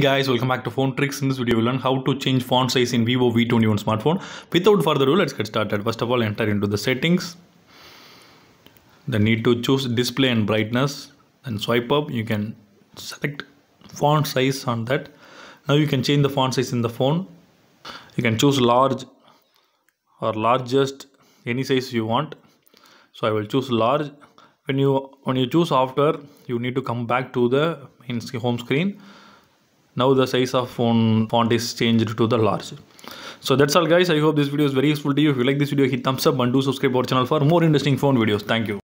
guys, welcome back to Phone Trickz. In this video, we'll learn how to change font size in Vivo V21 smartphone. Without further ado, let's get started. First of all, enter into the settings. Then need to choose display and brightness. Then swipe up. You can select font size on that. Now you can change the font size in the phone. You can choose large or largest, any size you want. So I will choose large. When you when you choose after, you need to come back to the home screen now the size of phone font is changed to the large. So that's all guys. I hope this video is very useful to you. If you like this video hit thumbs up and do subscribe our channel for more interesting phone videos. Thank you